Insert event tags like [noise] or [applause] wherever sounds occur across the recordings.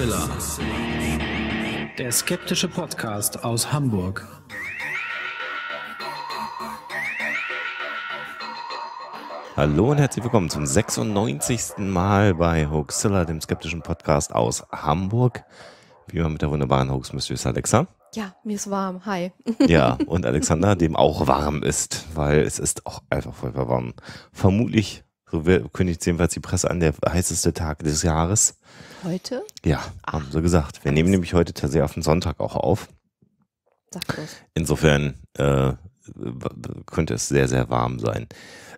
Hoaxilla. Der skeptische Podcast aus Hamburg. Hallo und herzlich willkommen zum 96. Mal bei Hoaxilla, dem skeptischen Podcast aus Hamburg. Wie immer mit der wunderbaren Hoax Mistress Alexa. Ja, mir ist warm. Hi. Ja, [laughs] und Alexander, dem auch warm ist, weil es ist auch einfach voll warm. Vermutlich, so kündigt jedenfalls die Presse an, der heißeste Tag des Jahres. Heute? Ja, haben sie gesagt. Wir nehmen nämlich heute tatsächlich auf den Sonntag auch auf. Sag bloß. Insofern äh, könnte es sehr, sehr warm sein.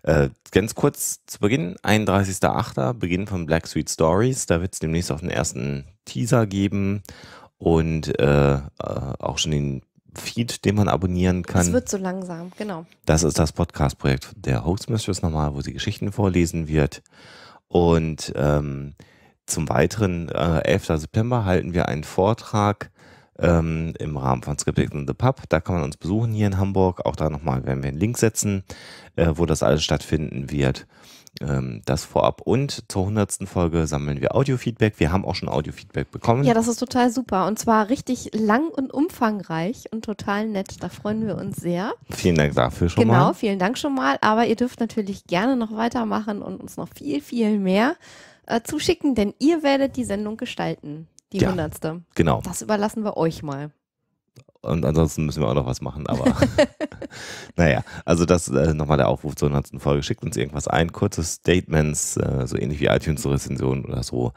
Äh, ganz kurz zu Beginn, 31.08., Beginn von Black Sweet Stories. Da wird es demnächst auch den ersten Teaser geben und äh, äh, auch schon den Feed, den man abonnieren kann. Es wird so langsam, genau. Das ist das Podcast-Projekt der Host Mistress nochmal, wo sie Geschichten vorlesen wird. Und ähm, zum Weiteren, äh, 11. September, halten wir einen Vortrag ähm, im Rahmen von Skeptics in the Pub. Da kann man uns besuchen hier in Hamburg. Auch da nochmal werden wir einen Link setzen, äh, wo das alles stattfinden wird. Ähm, das vorab. Und zur 100. Folge sammeln wir Audiofeedback. Wir haben auch schon Audiofeedback bekommen. Ja, das ist total super. Und zwar richtig lang und umfangreich und total nett. Da freuen wir uns sehr. Vielen Dank dafür schon genau, mal. Genau, vielen Dank schon mal. Aber ihr dürft natürlich gerne noch weitermachen und uns noch viel, viel mehr äh, zuschicken, denn ihr werdet die Sendung gestalten. Die Ja. hundertste. Genau. Das überlassen wir euch mal. Und ansonsten müssen wir auch noch was machen, aber [laughs] naja, also das äh, nochmal der Aufruf zur 100. Folge. Schickt uns irgendwas ein, kurze Statements, äh, so ähnlich wie iTunes-Rezensionen oder so.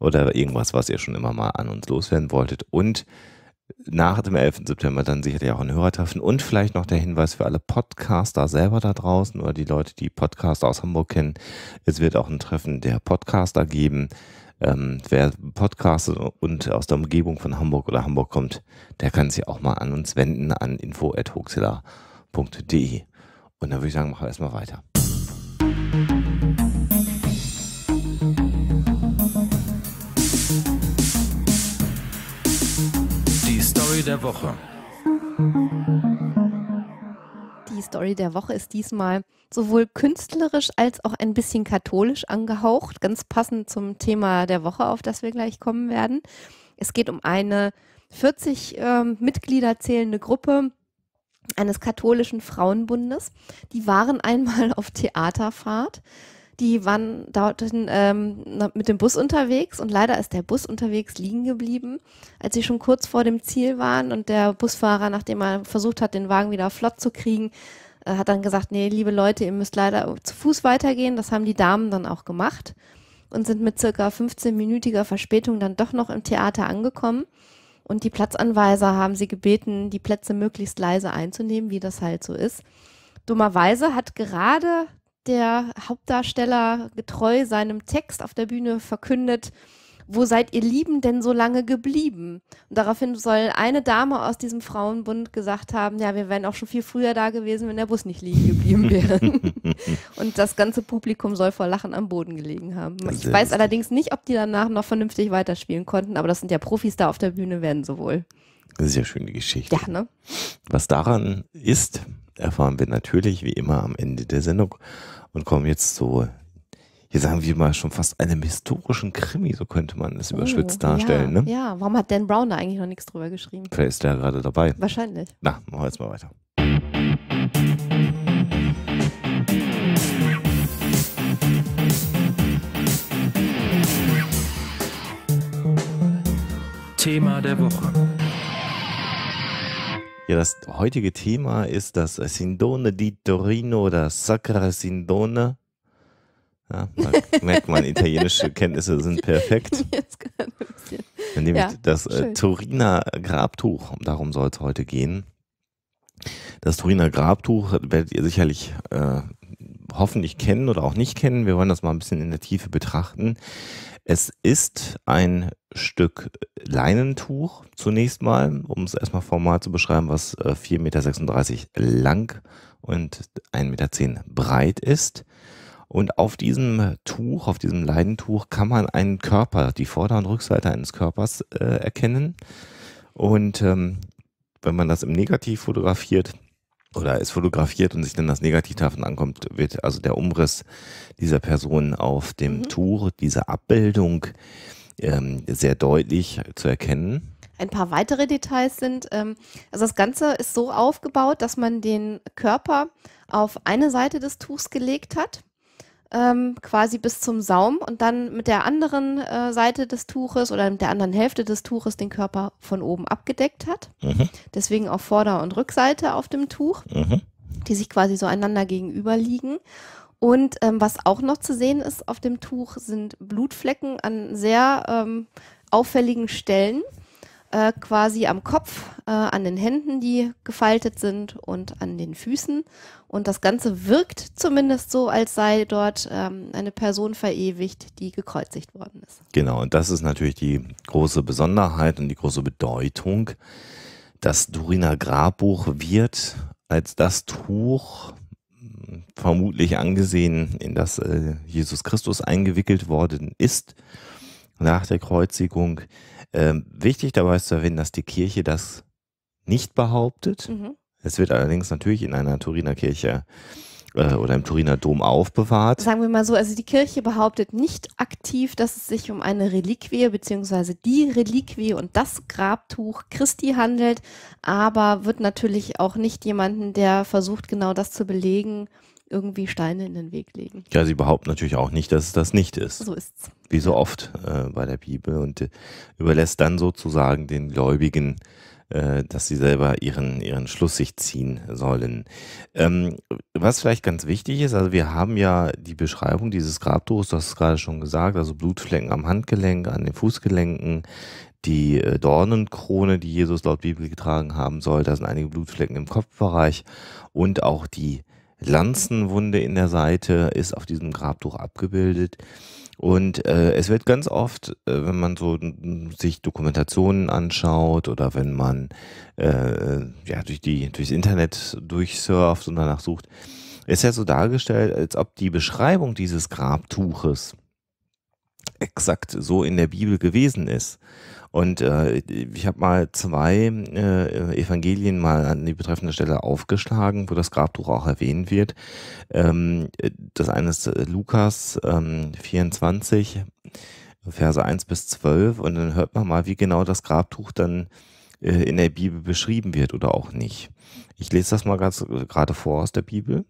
Oder irgendwas, was ihr schon immer mal an uns loswerden wolltet. Und nach dem 11. September dann sicherlich auch ein Hörertreffen und vielleicht noch der Hinweis für alle Podcaster selber da draußen oder die Leute, die Podcaster aus Hamburg kennen. Es wird auch ein Treffen der Podcaster geben. Ähm, wer Podcast und aus der Umgebung von Hamburg oder Hamburg kommt, der kann sich auch mal an uns wenden an info.hoaxilla.de. Und dann würde ich sagen, machen wir erstmal weiter. Story der Woche. Die Story der Woche ist diesmal sowohl künstlerisch als auch ein bisschen katholisch angehaucht, ganz passend zum Thema der Woche, auf das wir gleich kommen werden. Es geht um eine 40 ähm, Mitglieder zählende Gruppe eines katholischen Frauenbundes. Die waren einmal auf Theaterfahrt. Die waren dort ähm, mit dem Bus unterwegs und leider ist der Bus unterwegs liegen geblieben, als sie schon kurz vor dem Ziel waren und der Busfahrer, nachdem er versucht hat, den Wagen wieder flott zu kriegen, äh, hat dann gesagt, nee, liebe Leute, ihr müsst leider zu Fuß weitergehen. Das haben die Damen dann auch gemacht und sind mit circa 15-minütiger Verspätung dann doch noch im Theater angekommen. Und die Platzanweiser haben sie gebeten, die Plätze möglichst leise einzunehmen, wie das halt so ist. Dummerweise hat gerade der Hauptdarsteller getreu seinem Text auf der Bühne verkündet, wo seid ihr Lieben denn so lange geblieben? Und daraufhin soll eine Dame aus diesem Frauenbund gesagt haben, ja, wir wären auch schon viel früher da gewesen, wenn der Bus nicht liegen geblieben [laughs] wäre. Und das ganze Publikum soll vor Lachen am Boden gelegen haben. Ich weiß allerdings nicht, ob die danach noch vernünftig weiterspielen konnten, aber das sind ja Profis da auf der Bühne, werden sie wohl. Das ist ja schöne Geschichte. Ja, ne? Was daran ist, erfahren wir natürlich wie immer am Ende der Sendung und kommen jetzt zu, hier sagen wir mal schon fast einem historischen Krimi, so könnte man es überschwitzt Oh, darstellen. ja, Ne? Ja, warum hat Dan Brown da eigentlich noch nichts drüber geschrieben? Vielleicht ist der gerade dabei. Wahrscheinlich. Na, machen wir jetzt mal weiter. Thema der Woche. Ja, das heutige Thema ist das Sindone di Torino oder Sacra Sindone. Ja, [laughs] merkt man, italienische Kenntnisse sind perfekt. [laughs] Nämlich Ja, das äh, schön. Turiner Grabtuch. Darum soll es heute gehen. Das Turiner Grabtuch werdet ihr sicherlich äh, hoffentlich kennen oder auch nicht kennen. Wir wollen das mal ein bisschen in der Tiefe betrachten. Es ist ein Stück Leinentuch zunächst mal, um es erstmal formal zu beschreiben, was äh, 4,36 Meter lang und 1,10 Meter breit ist. Und auf diesem Tuch, auf diesem Leinentuch kann man einen Körper, die Vorder- und Rückseite eines Körpers äh, erkennen. Und ähm, wenn man das im Negativ fotografiert oder es fotografiert und sich dann das Negativtafeln ankommt, wird also der Umriss dieser Person auf dem Mhm. Tuch, diese Abbildung ähm, sehr deutlich zu erkennen. Ein paar weitere Details sind, ähm, also das Ganze ist so aufgebaut, dass man den Körper auf eine Seite des Tuchs gelegt hat, ähm, quasi bis zum Saum und dann mit der anderen äh, Seite des Tuches oder mit der anderen Hälfte des Tuches den Körper von oben abgedeckt hat. Mhm. Deswegen auch Vorder- und Rückseite auf dem Tuch, Mhm. die sich quasi so einander gegenüber liegen. Und ähm, was auch noch zu sehen ist auf dem Tuch, sind Blutflecken an sehr ähm, auffälligen Stellen, äh, quasi am Kopf, äh, an den Händen, die gefaltet sind und an den Füßen. Und das Ganze wirkt zumindest so, als sei dort ähm, eine Person verewigt, die gekreuzigt worden ist. Genau, und das ist natürlich die große Besonderheit und die große Bedeutung. Das Turiner Grabbuch wird als das Tuch mh, vermutlich angesehen, in das äh, Jesus Christus eingewickelt worden ist nach der Kreuzigung. Ähm, wichtig dabei ist zu erwähnen, dass die Kirche das nicht behauptet. Mhm. Es wird allerdings natürlich in einer Turiner Kirche äh, oder im Turiner Dom aufbewahrt. Sagen wir mal so, also die Kirche behauptet nicht aktiv, dass es sich um eine Reliquie beziehungsweise die Reliquie und das Grabtuch Christi handelt, aber wird natürlich auch nicht jemanden, der versucht, genau das zu belegen, irgendwie Steine in den Weg legen. Ja, sie behaupten natürlich auch nicht, dass es das nicht ist. So ist's. wie so oft äh, bei der Bibel und äh, überlässt dann sozusagen den Gläubigen, äh, dass sie selber ihren, ihren Schluss sich ziehen sollen. Ähm, was vielleicht ganz wichtig ist, also wir haben ja die Beschreibung dieses Grabtuchs, du hast es gerade schon gesagt, also Blutflecken am Handgelenk, an den Fußgelenken, die äh, Dornenkrone, die Jesus laut Bibel getragen haben soll, da sind einige Blutflecken im Kopfbereich und auch die Lanzenwunde in der Seite ist auf diesem Grabtuch abgebildet. Und äh, es wird ganz oft, äh, wenn man so sich Dokumentationen anschaut oder wenn man äh, ja durch die durchs Internet durchsurft und danach sucht, ist ja so dargestellt, als ob die Beschreibung dieses Grabtuches exakt so in der Bibel gewesen ist. Und äh, ich habe mal zwei äh, Evangelien mal an die betreffende Stelle aufgeschlagen, wo das Grabtuch auch erwähnt wird. Ähm, das eine ist äh, Lukas ähm, 24, Verse 1 bis 12. Und dann hört man mal, wie genau das Grabtuch dann äh, in der Bibel beschrieben wird oder auch nicht. Ich lese das mal gerade vor aus der Bibel.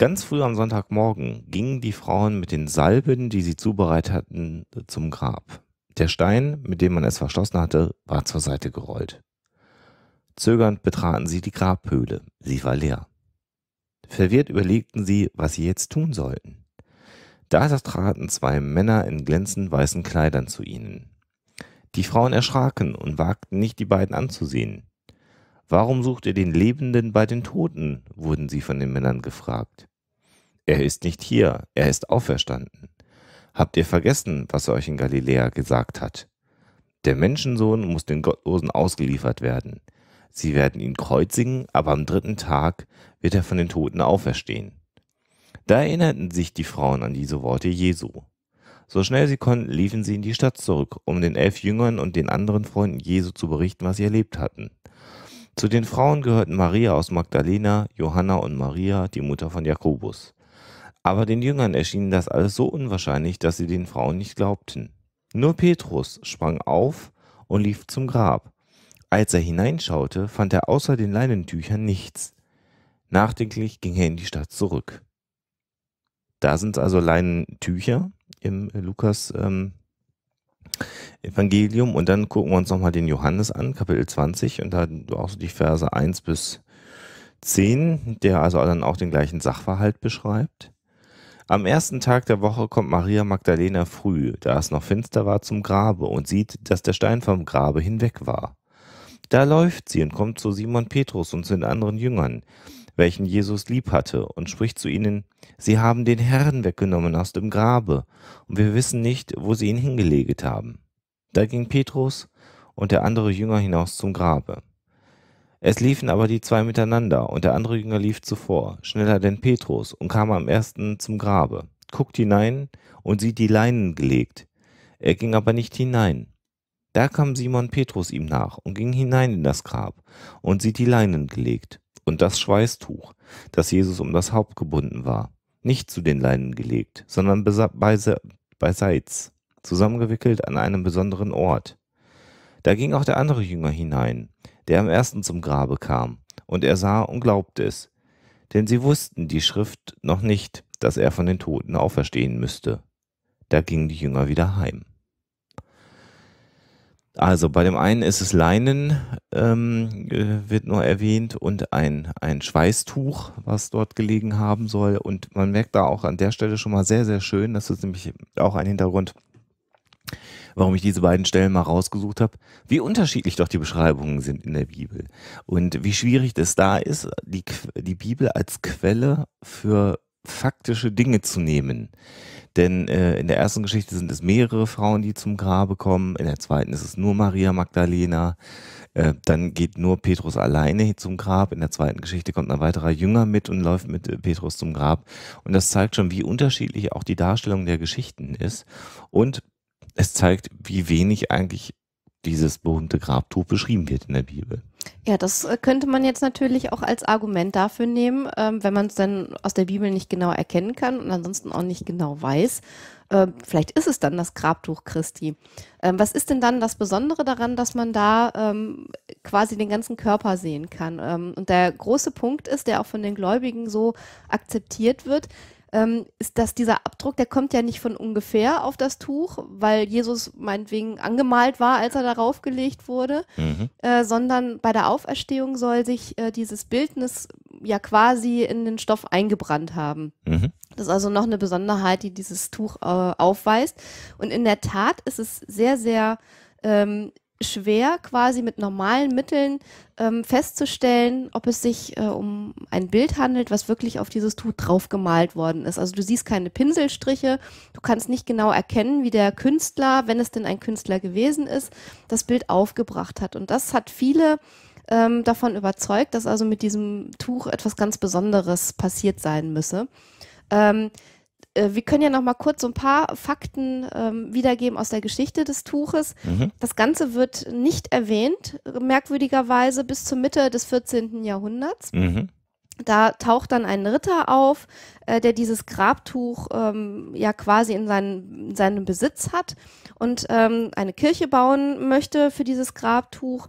Ganz früh am Sonntagmorgen gingen die Frauen mit den Salben, die sie zubereitet hatten, zum Grab. Der Stein, mit dem man es verschlossen hatte, war zur Seite gerollt. Zögernd betraten sie die Grabhöhle. Sie war leer. Verwirrt überlegten sie, was sie jetzt tun sollten. Da traten zwei Männer in glänzend weißen Kleidern zu ihnen. Die Frauen erschraken und wagten nicht, die beiden anzusehen. Warum sucht ihr den Lebenden bei den Toten? wurden sie von den Männern gefragt. Er ist nicht hier, er ist auferstanden. Habt ihr vergessen, was er euch in Galiläa gesagt hat? Der Menschensohn muss den Gottlosen ausgeliefert werden. Sie werden ihn kreuzigen, aber am dritten Tag wird er von den Toten auferstehen. Da erinnerten sich die Frauen an diese Worte Jesu. So schnell sie konnten, liefen sie in die Stadt zurück, um den elf Jüngern und den anderen Freunden Jesu zu berichten, was sie erlebt hatten. Zu den Frauen gehörten Maria aus Magdalena, Johanna und Maria, die Mutter von Jakobus. Aber den Jüngern erschien das alles so unwahrscheinlich, dass sie den Frauen nicht glaubten. Nur Petrus sprang auf und lief zum Grab. Als er hineinschaute, fand er außer den Leinentüchern nichts. Nachdenklich ging er in die Stadt zurück. Da sind also Leinentücher im Lukas ähm, Evangelium und dann gucken wir uns nochmal den Johannes an, Kapitel 20 und da auch so die Verse 1 bis 10, der also dann auch den gleichen Sachverhalt beschreibt. Am ersten Tag der Woche kommt Maria Magdalena früh, da es noch finster war, zum Grabe und sieht, dass der Stein vom Grabe hinweg war. Da läuft sie und kommt zu Simon Petrus und zu den anderen Jüngern, welchen Jesus lieb hatte, und spricht zu ihnen, Sie haben den Herrn weggenommen aus dem Grabe, und wir wissen nicht, wo sie ihn hingeleget haben. Da ging Petrus und der andere Jünger hinaus zum Grabe. Es liefen aber die zwei miteinander, und der andere Jünger lief zuvor, schneller denn Petrus, und kam am ersten zum Grabe, guckt hinein und sieht die Leinen gelegt. Er ging aber nicht hinein. Da kam Simon Petrus ihm nach und ging hinein in das Grab und sieht die Leinen gelegt und das Schweißtuch, das Jesus um das Haupt gebunden war, nicht zu den Leinen gelegt, sondern beiseits. zusammengewickelt an einem besonderen Ort. Da ging auch der andere Jünger hinein, der am ersten zum Grabe kam, und er sah und glaubte es, denn sie wussten die Schrift noch nicht, dass er von den Toten auferstehen müsste. Da gingen die Jünger wieder heim. Also bei dem einen ist es Leinen, ähm, äh, wird nur erwähnt, und ein, ein Schweißtuch, was dort gelegen haben soll. Und man merkt da auch an der Stelle schon mal sehr, sehr schön, das ist nämlich auch ein Hintergrund, warum ich diese beiden Stellen mal rausgesucht habe, wie unterschiedlich doch die Beschreibungen sind in der Bibel und wie schwierig es da ist, die, die Bibel als Quelle für faktische Dinge zu nehmen. Denn äh, in der ersten Geschichte sind es mehrere Frauen, die zum Grabe kommen. In der zweiten ist es nur Maria Magdalena. Äh, dann geht nur Petrus alleine zum Grab. In der zweiten Geschichte kommt ein weiterer Jünger mit und läuft mit äh, Petrus zum Grab. Und das zeigt schon, wie unterschiedlich auch die Darstellung der Geschichten ist. Und es zeigt, wie wenig eigentlich dieses berühmte Grabtuch beschrieben wird in der Bibel. Ja, das äh, könnte man jetzt natürlich auch als Argument dafür nehmen, ähm, wenn man es dann aus der Bibel nicht genau erkennen kann und ansonsten auch nicht genau weiß. Äh, vielleicht ist es dann das Grabtuch Christi. Ähm, was ist denn dann das Besondere daran, dass man da ähm, quasi den ganzen Körper sehen kann? Ähm, und der große Punkt ist, der auch von den Gläubigen so akzeptiert wird, ähm, ist, dass dieser Abdruck, der kommt ja nicht von ungefähr auf das Tuch, weil Jesus meinetwegen angemalt war, als er darauf gelegt wurde, mhm. äh, sondern bei der Auferstehung soll sich äh, dieses Bildnis ja quasi in den Stoff eingebrannt haben. Mhm. Das ist also noch eine Besonderheit, die dieses Tuch äh, aufweist. Und in der Tat ist es sehr, sehr ähm, schwer, quasi mit normalen Mitteln ähm, festzustellen, ob es sich äh, um ein Bild handelt, was wirklich auf dieses Tuch draufgemalt worden ist. Also du siehst keine Pinselstriche, du kannst nicht genau erkennen, wie der Künstler, wenn es denn ein Künstler gewesen ist, das Bild aufgebracht hat. Und das hat viele ähm, davon überzeugt, dass also mit diesem Tuch etwas ganz Besonderes passiert sein müsse. Ähm, äh, wir können ja noch mal kurz so ein paar Fakten ähm, wiedergeben aus der Geschichte des Tuches. Mhm. Das Ganze wird nicht erwähnt, merkwürdigerweise bis zur Mitte des 14. Jahrhunderts. Mhm. Da taucht dann ein Ritter auf, äh, der dieses Grabtuch ähm, ja quasi in, seinen, in seinem Besitz hat und ähm, eine Kirche bauen möchte für dieses Grabtuch.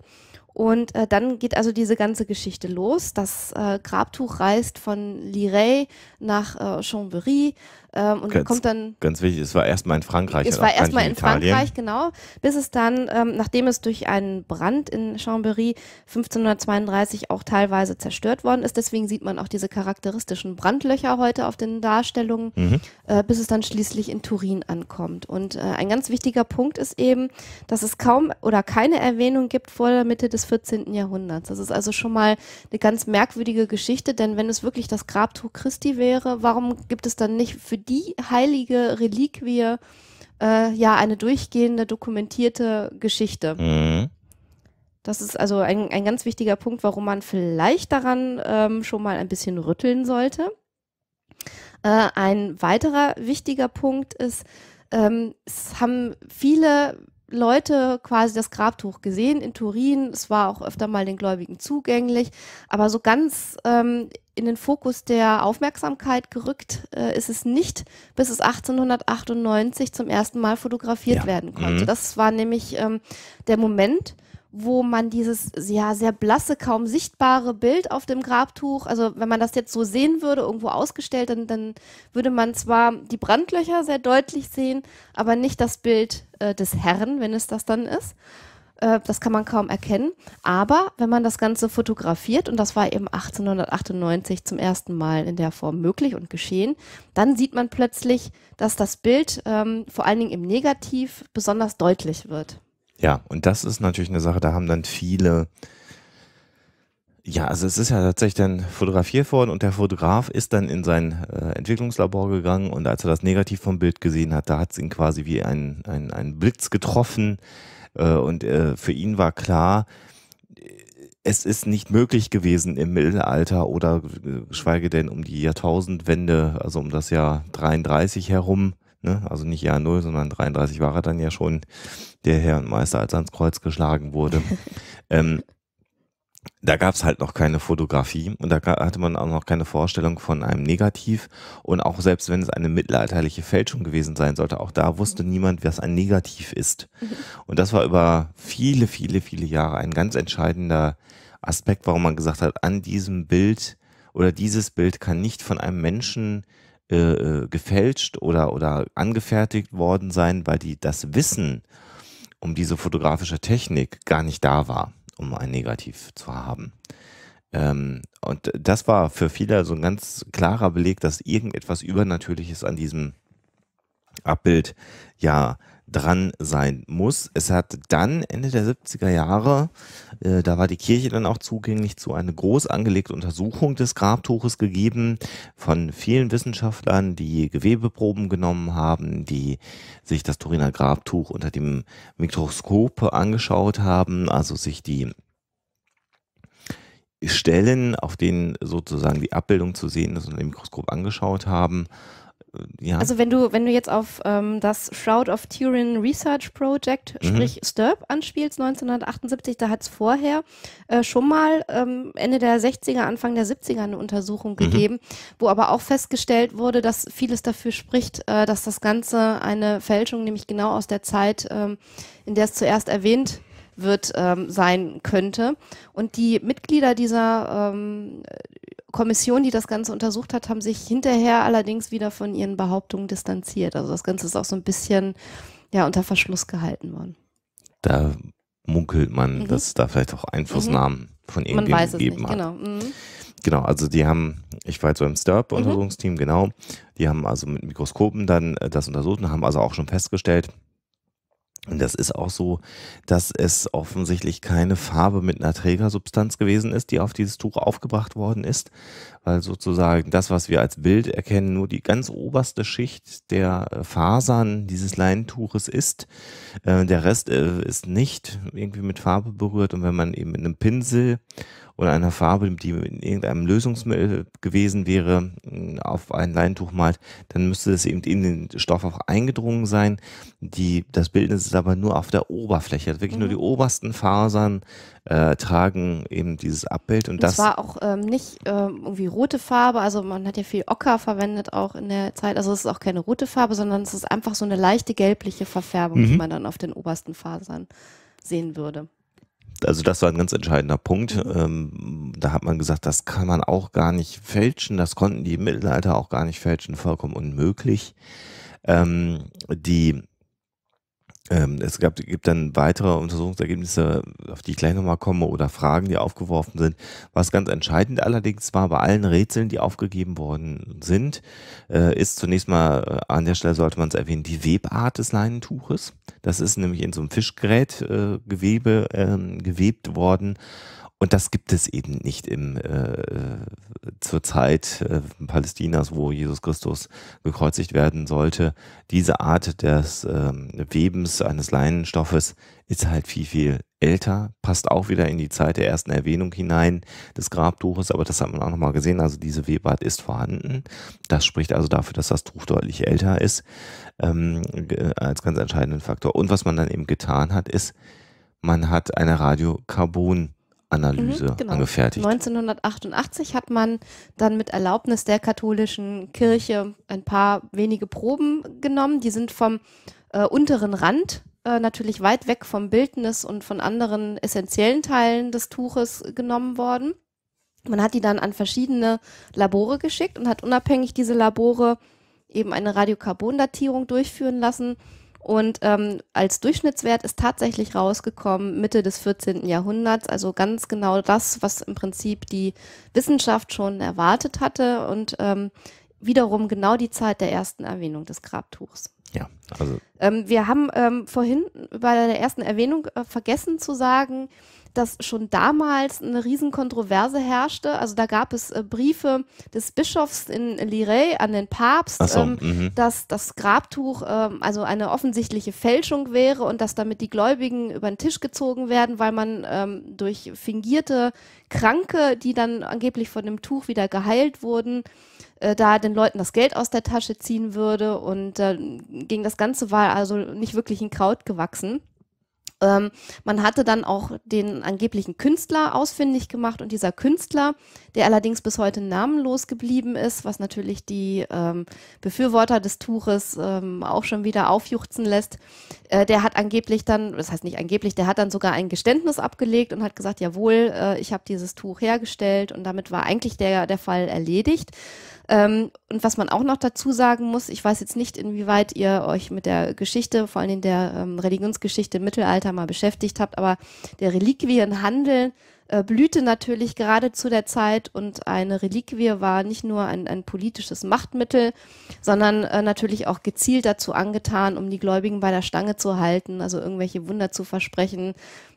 Und äh, dann geht also diese ganze Geschichte los. Das äh, Grabtuch reist von Liray nach äh, Chambéry ähm, und ganz, kommt dann. Ganz wichtig, es war erstmal in Frankreich. Es war erstmal in, in Frankreich, genau. Bis es dann, ähm, nachdem es durch einen Brand in Chambéry 1532 auch teilweise zerstört worden ist, deswegen sieht man auch diese charakteristischen Brandlöcher heute auf den Darstellungen, mhm. äh, bis es dann schließlich in Turin ankommt. Und äh, ein ganz wichtiger Punkt ist eben, dass es kaum oder keine Erwähnung gibt vor der Mitte des 14. Jahrhunderts. Das ist also schon mal eine ganz merkwürdige Geschichte, denn wenn es wirklich das Grabtuch Christi wäre, warum gibt es dann nicht für die heilige Reliquie äh, ja eine durchgehende dokumentierte Geschichte. Mhm. Das ist also ein, ein ganz wichtiger Punkt, warum man vielleicht daran ähm, schon mal ein bisschen rütteln sollte. Äh, ein weiterer wichtiger Punkt ist, ähm, es haben viele Leute quasi das Grabtuch gesehen in Turin. Es war auch öfter mal den Gläubigen zugänglich, aber so ganz ähm, in den Fokus der Aufmerksamkeit gerückt äh, ist es nicht, bis es 1898 zum ersten Mal fotografiert ja. werden konnte. Mhm. Das war nämlich ähm, der Moment, wo man dieses ja sehr blasse, kaum sichtbare Bild auf dem Grabtuch, also wenn man das jetzt so sehen würde, irgendwo ausgestellt, dann, dann würde man zwar die Brandlöcher sehr deutlich sehen, aber nicht das Bild äh, des Herrn, wenn es das dann ist. Äh, das kann man kaum erkennen. Aber wenn man das Ganze fotografiert, und das war eben 1898 zum ersten Mal in der Form möglich und geschehen, dann sieht man plötzlich, dass das Bild ähm, vor allen Dingen im Negativ besonders deutlich wird. Ja, und das ist natürlich eine Sache, da haben dann viele ja, also es ist ja tatsächlich dann fotografiert worden und der Fotograf ist dann in sein äh, Entwicklungslabor gegangen und als er das Negativ vom Bild gesehen hat, da hat es ihn quasi wie ein, ein, ein Blitz getroffen. Äh, und äh, für ihn war klar, es ist nicht möglich gewesen im Mittelalter oder äh, geschweige denn um die Jahrtausendwende, also um das Jahr 33 herum, ne? also nicht Jahr Null, sondern 33 war er dann ja schon der Herr und Meister, als er ans Kreuz geschlagen wurde. [laughs] ähm, da gab es halt noch keine Fotografie und da hatte man auch noch keine Vorstellung von einem Negativ. Und auch selbst wenn es eine mittelalterliche Fälschung gewesen sein sollte, auch da wusste niemand, was ein Negativ ist. Mhm. Und das war über viele, viele, viele Jahre ein ganz entscheidender Aspekt, warum man gesagt hat, an diesem Bild oder dieses Bild kann nicht von einem Menschen äh, äh gefälscht oder, oder angefertigt worden sein, weil die das Wissen um diese fotografische Technik gar nicht da war um ein Negativ zu haben. Ähm, und das war für viele so ein ganz klarer Beleg, dass irgendetwas Übernatürliches an diesem Abbild ja dran sein muss. Es hat dann Ende der 70er Jahre, äh, da war die Kirche dann auch zugänglich zu eine groß angelegte Untersuchung des Grabtuches gegeben von vielen Wissenschaftlern, die Gewebeproben genommen haben, die sich das Turiner Grabtuch unter dem Mikroskop angeschaut haben, also sich die Stellen, auf denen sozusagen die Abbildung zu sehen ist, unter dem Mikroskop angeschaut haben ja. Also wenn du, wenn du jetzt auf ähm, das Shroud of Turin Research Project, mhm. sprich STURP, anspielst, 1978, da hat es vorher äh, schon mal ähm, Ende der 60er, Anfang der 70er eine Untersuchung mhm. gegeben, wo aber auch festgestellt wurde, dass vieles dafür spricht, äh, dass das Ganze eine Fälschung, nämlich genau aus der Zeit, ähm, in der es zuerst erwähnt wird, ähm, sein könnte. Und die Mitglieder dieser ähm, Kommission, die das Ganze untersucht hat, haben sich hinterher allerdings wieder von ihren Behauptungen distanziert. Also das Ganze ist auch so ein bisschen ja, unter Verschluss gehalten worden. Da munkelt man, mhm. dass es da vielleicht auch Einflussnahmen mhm. von irgendjemandem gegeben hat. Genau. Mhm. genau, also die haben, ich war jetzt so im STURP-Untersuchungsteam, mhm. genau, die haben also mit Mikroskopen dann äh, das untersucht und haben also auch schon festgestellt, und das ist auch so, dass es offensichtlich keine Farbe mit einer Trägersubstanz gewesen ist, die auf dieses Tuch aufgebracht worden ist, weil sozusagen das, was wir als Bild erkennen, nur die ganz oberste Schicht der äh, Fasern dieses Leintuches ist. Äh, der Rest äh, ist nicht irgendwie mit Farbe berührt und wenn man eben mit einem Pinsel oder einer Farbe, die in irgendeinem Lösungsmittel gewesen wäre, auf ein Leintuch malt, dann müsste es eben in den Stoff auch eingedrungen sein. Die, das Bildnis ist aber nur auf der Oberfläche. Also wirklich mhm. nur die obersten Fasern äh, tragen eben dieses Abbild. Und, und das war auch ähm, nicht ähm, irgendwie rote Farbe, also man hat ja viel Ocker verwendet auch in der Zeit. Also es ist auch keine rote Farbe, sondern es ist einfach so eine leichte gelbliche Verfärbung, mhm. die man dann auf den obersten Fasern sehen würde also das war ein ganz entscheidender Punkt. Mhm. Ähm, da hat man gesagt, das kann man auch gar nicht fälschen. Das konnten die im Mittelalter auch gar nicht fälschen. Vollkommen unmöglich. Ähm, die es gab, gibt dann weitere Untersuchungsergebnisse, auf die ich gleich nochmal komme, oder Fragen, die aufgeworfen sind. Was ganz entscheidend allerdings war, bei allen Rätseln, die aufgegeben worden sind, äh, ist zunächst mal, äh, an der Stelle sollte man es erwähnen, die Webart des Leinentuches. Das ist nämlich in so einem Fischgrätgewebe äh, gewebt worden und das gibt es eben nicht im, äh, zur Zeit äh, Palästinas, wo Jesus Christus gekreuzigt werden sollte. Diese Art des äh, Webens eines Leinenstoffes ist halt viel, viel älter, passt auch wieder in die Zeit der ersten Erwähnung hinein des Grabtuches, aber das hat man auch nochmal gesehen, also diese Webart ist vorhanden. Das spricht also dafür, dass das Tuch deutlich älter ist, ähm, als ganz entscheidenden Faktor. Und was man dann eben getan hat, ist, man hat eine Radiokarbon Analyse mhm, genau. angefertigt. 1988 hat man dann mit Erlaubnis der katholischen Kirche ein paar wenige Proben genommen. Die sind vom äh, unteren Rand äh, natürlich weit weg vom Bildnis und von anderen essentiellen Teilen des Tuches genommen worden. Man hat die dann an verschiedene Labore geschickt und hat unabhängig diese Labore eben eine Radiokarbondatierung durchführen lassen und ähm, als Durchschnittswert ist tatsächlich rausgekommen Mitte des 14. Jahrhunderts, also ganz genau das, was im Prinzip die Wissenschaft schon erwartet hatte und ähm, wiederum genau die Zeit der ersten Erwähnung des Grabtuchs. Ja, also. Ähm, wir haben ähm, vorhin bei der ersten Erwähnung äh, vergessen zu sagen, dass schon damals eine Riesenkontroverse herrschte. Also da gab es äh, Briefe des Bischofs in Lirey an den Papst, so, ähm, mhm. dass das Grabtuch ähm, also eine offensichtliche Fälschung wäre und dass damit die Gläubigen über den Tisch gezogen werden, weil man ähm, durch fingierte Kranke, die dann angeblich von dem Tuch wieder geheilt wurden, äh, da den Leuten das Geld aus der Tasche ziehen würde und äh, gegen das Ganze war also nicht wirklich ein Kraut gewachsen. Ähm, man hatte dann auch den angeblichen Künstler ausfindig gemacht und dieser Künstler, der allerdings bis heute namenlos geblieben ist, was natürlich die ähm, Befürworter des Tuches ähm, auch schon wieder aufjuchzen lässt, äh, der hat angeblich dann, das heißt nicht angeblich, der hat dann sogar ein Geständnis abgelegt und hat gesagt, jawohl, äh, ich habe dieses Tuch hergestellt und damit war eigentlich der, der Fall erledigt. Ähm, und was man auch noch dazu sagen muss, ich weiß jetzt nicht, inwieweit ihr euch mit der Geschichte, vor allem der ähm, Religionsgeschichte im Mittelalter mal beschäftigt habt, aber der Reliquienhandel äh, blühte natürlich gerade zu der Zeit und eine Reliquie war nicht nur ein, ein politisches Machtmittel, sondern äh, natürlich auch gezielt dazu angetan, um die Gläubigen bei der Stange zu halten, also irgendwelche Wunder zu versprechen,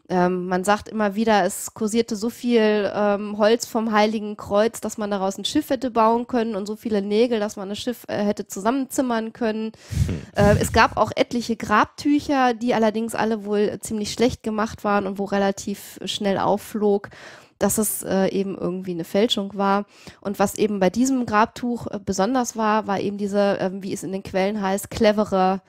ähm, man sagt immer wieder, es kursierte so viel ähm, Holz vom Heiligen Kreuz, dass man daraus ein Schiff hätte bauen können und so viele Nägel, dass man das Schiff äh, hätte zusammenzimmern können. Hm. Äh, es gab auch etliche Grabtücher, die allerdings alle wohl ziemlich schlecht gemacht waren und wo relativ schnell aufflog dass es äh, eben irgendwie eine Fälschung war. Und was eben bei diesem Grabtuch äh, besonders war, war eben diese, äh, wie es in den Quellen heißt, clevere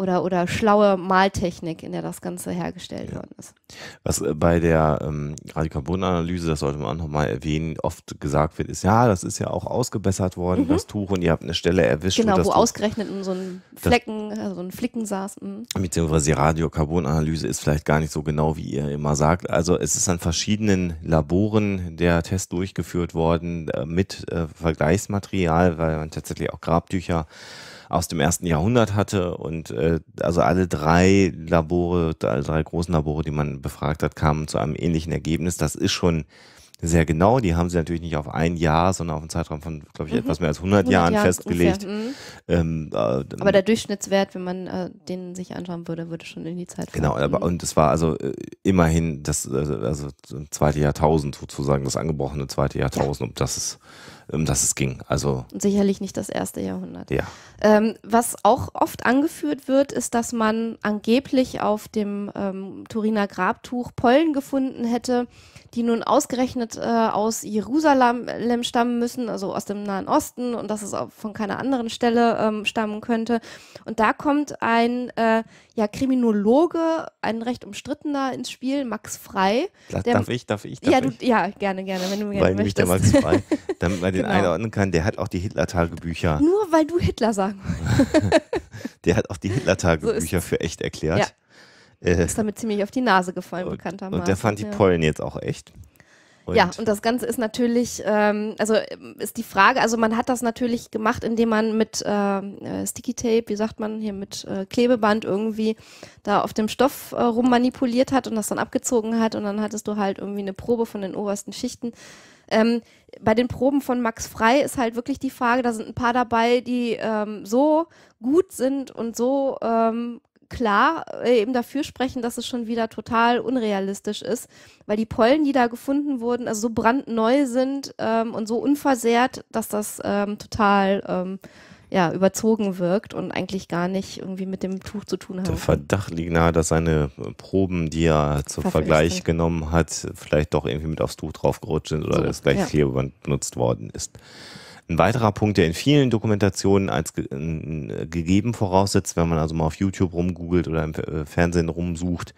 oder, oder schlaue Maltechnik, in der das Ganze hergestellt ja. worden ist. Was äh, bei der ähm, Radiokarbonanalyse, das sollte man auch nochmal erwähnen, oft gesagt wird, ist, ja, das ist ja auch ausgebessert worden, mhm. das Tuch, und ihr habt eine Stelle erwischt. Genau, wo Tuch, ausgerechnet in so einem Flecken, also so ein Flicken saß. Mhm. Beziehungsweise die Radiokarbonanalyse ist vielleicht gar nicht so genau, wie ihr immer sagt. Also es ist an verschiedenen Laboren der Test durchgeführt worden äh, mit äh, Vergleichsmaterial, weil man tatsächlich auch Grabtücher aus dem ersten Jahrhundert hatte. Und äh, also alle drei Labore, alle drei großen Labore, die man befragt hat, kamen zu einem ähnlichen Ergebnis. Das ist schon sehr genau. Die haben sie natürlich nicht auf ein Jahr, sondern auf einen Zeitraum von, glaube ich, mhm. etwas mehr als 100, 100 Jahren Jahre festgelegt. Mhm. Ähm, äh, aber der Durchschnittswert, wenn man äh, den sich anschauen würde, würde schon in die Zeit Genau, aber, mhm. und es war also äh, immerhin das äh, also zweite Jahrtausend sozusagen, das angebrochene zweite Jahrtausend, ja. um das es um das es ging. Also sicherlich nicht das erste Jahrhundert. Ja. Ähm, was auch oft angeführt wird, ist, dass man angeblich auf dem ähm, Turiner Grabtuch Pollen gefunden hätte, die nun ausgerechnet äh, aus Jerusalem stammen müssen, also aus dem Nahen Osten und dass es auch von keiner anderen Stelle ähm, stammen könnte. Und da kommt ein äh, ja, Kriminologe, ein recht umstrittener ins Spiel, Max Frei. Darf, der, darf ich, darf ich? Darf ja, du, ja, gerne, gerne, wenn du gerne. Weil nämlich der Max Frei, damit man den [laughs] genau. einordnen kann, der hat auch die Hitler-Tagebücher. Nur weil du Hitler sagen [laughs] Der hat auch die Hitler-Tagebücher so für echt erklärt. Ja. Äh, ist damit ziemlich auf die Nase gefallen, und, bekanntermaßen. Und der fand die Pollen jetzt auch echt. Und ja, und das Ganze ist natürlich, ähm, also ähm, ist die Frage, also man hat das natürlich gemacht, indem man mit ähm, äh, Sticky Tape, wie sagt man hier, mit äh, Klebeband irgendwie da auf dem Stoff äh, rummanipuliert hat und das dann abgezogen hat und dann hattest du halt irgendwie eine Probe von den obersten Schichten. Ähm, bei den Proben von Max Frei ist halt wirklich die Frage, da sind ein paar dabei, die ähm, so gut sind und so ähm, klar äh, eben dafür sprechen, dass es schon wieder total unrealistisch ist, weil die Pollen, die da gefunden wurden, also so brandneu sind ähm, und so unversehrt, dass das ähm, total ähm, ja, überzogen wirkt und eigentlich gar nicht irgendwie mit dem Tuch zu tun hat. Der Verdacht liegt nahe, dass seine Proben, die er zum Vergleich genommen hat, vielleicht doch irgendwie mit aufs Tuch draufgerutscht sind oder so, das gleiche ja. Klebeband benutzt worden ist. Ein weiterer Punkt, der in vielen Dokumentationen als ge gegeben voraussetzt, wenn man also mal auf YouTube rumgoogelt oder im äh, Fernsehen rumsucht,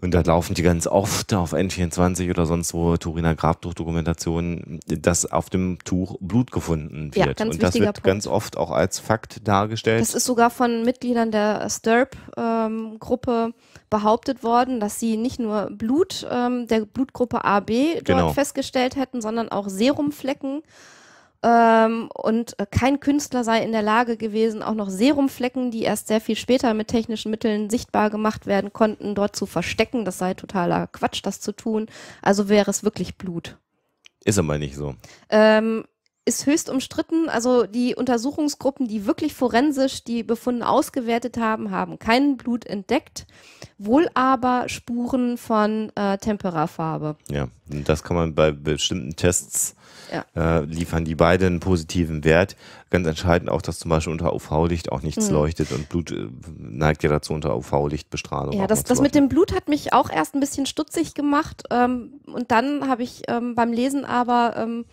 und da laufen die ganz oft auf N24 oder sonst wo Turiner Grabtuch-Dokumentationen, dass auf dem Tuch Blut gefunden wird. Ja, ganz und das wird Punkt. ganz oft auch als Fakt dargestellt. Das ist sogar von Mitgliedern der STIRP-Gruppe ähm, behauptet worden, dass sie nicht nur Blut ähm, der Blutgruppe AB dort genau. festgestellt hätten, sondern auch Serumflecken ähm, und äh, kein Künstler sei in der Lage gewesen, auch noch Serumflecken, die erst sehr viel später mit technischen Mitteln sichtbar gemacht werden konnten, dort zu verstecken. Das sei totaler Quatsch, das zu tun. Also wäre es wirklich Blut. Ist aber nicht so. Ähm, ist höchst umstritten. Also die Untersuchungsgruppen, die wirklich forensisch die Befunde ausgewertet haben, haben kein Blut entdeckt, wohl aber Spuren von äh, Temperafarbe. Ja, das kann man bei bestimmten Tests ja. äh, liefern die beide einen positiven Wert. Ganz entscheidend auch, dass zum Beispiel unter UV-Licht auch nichts mhm. leuchtet und Blut äh, neigt ja dazu unter UV-Lichtbestrahlung. Ja, das, das mit dem Blut hat mich auch erst ein bisschen stutzig gemacht ähm, und dann habe ich ähm, beim Lesen aber ähm,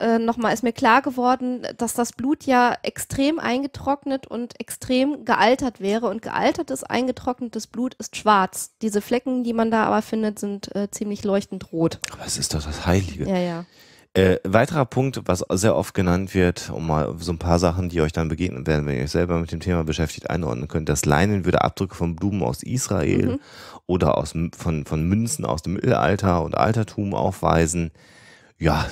äh, nochmal ist mir klar geworden, dass das Blut ja extrem eingetrocknet und extrem gealtert wäre. Und gealtertes, eingetrocknetes Blut ist schwarz. Diese Flecken, die man da aber findet, sind äh, ziemlich leuchtend rot. Aber es ist doch das Heilige. Ja, ja. Äh, weiterer Punkt, was sehr oft genannt wird, um mal so ein paar Sachen, die euch dann begegnen werden, wenn ihr euch selber mit dem Thema beschäftigt, einordnen könnt. Das Leinen würde Abdrücke von Blumen aus Israel Mhm. oder aus, von, von Münzen aus dem Mittelalter und Altertum aufweisen. Ja,